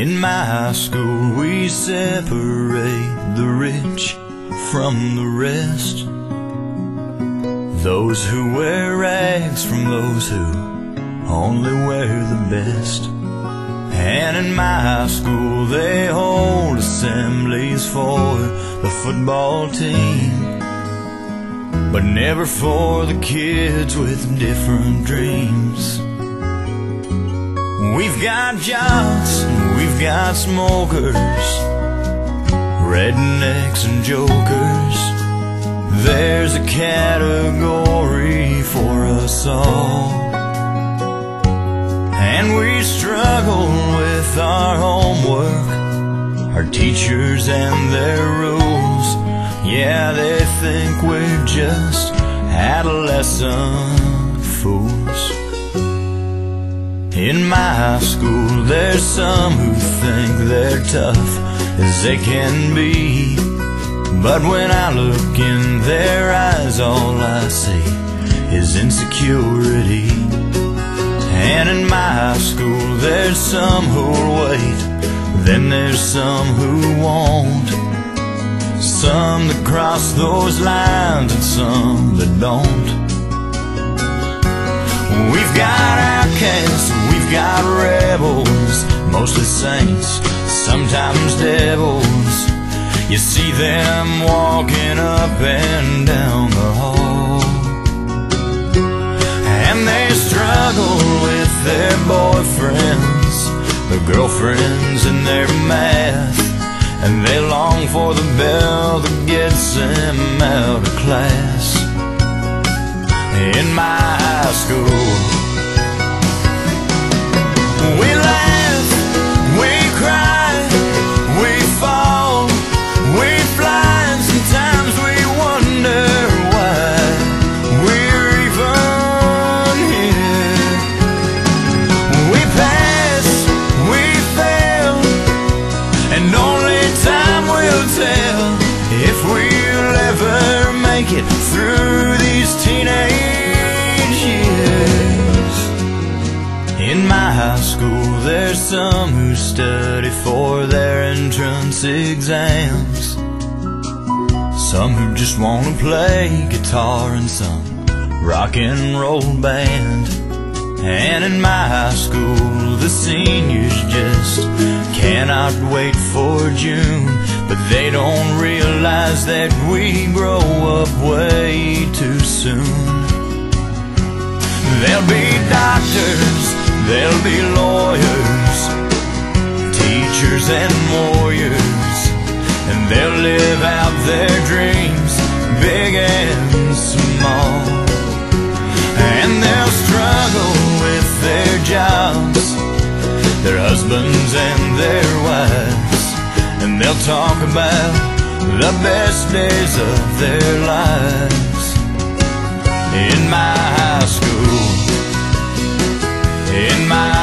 In my school, we separate the rich from the rest. Those who wear rags from those who only wear the best. And in my school, they hold assemblies for the football team. But never for the kids with different dreams. We've got jocks, we've got smokers, rednecks and jokers. There's a category for us all. And we struggle with our homework, our teachers and their rules. Yeah, they think we're just adolescent fools. In my school, there's some who think they're tough as they can be. But when I look in their eyes, all I see is insecurity. And in my school, there's some who'll wait, then there's some who won't. Some that cross those lines and some that don't. We've got outcasts, we've got rebels, mostly saints, sometimes devils. You see them walking up and down the hall. And they struggle with their boyfriends, their girlfriends, and their math. And they long for the bell that gets them out of class in my high school. Make it through these teenage years. In my high school, there's some who study for their entrance exams. Some who just want to play guitar in some rock and roll band. And in my high school, the seniors cannot wait for June. But they don't realize that we grow up way too soon. There'll be doctors, there'll be lawyers, teachers and warriors, and they'll live out their dreams, big and small. And they'll struggle with their jobs, their husbands and their wives, and they'll talk about the best days of their lives. In my high school, in my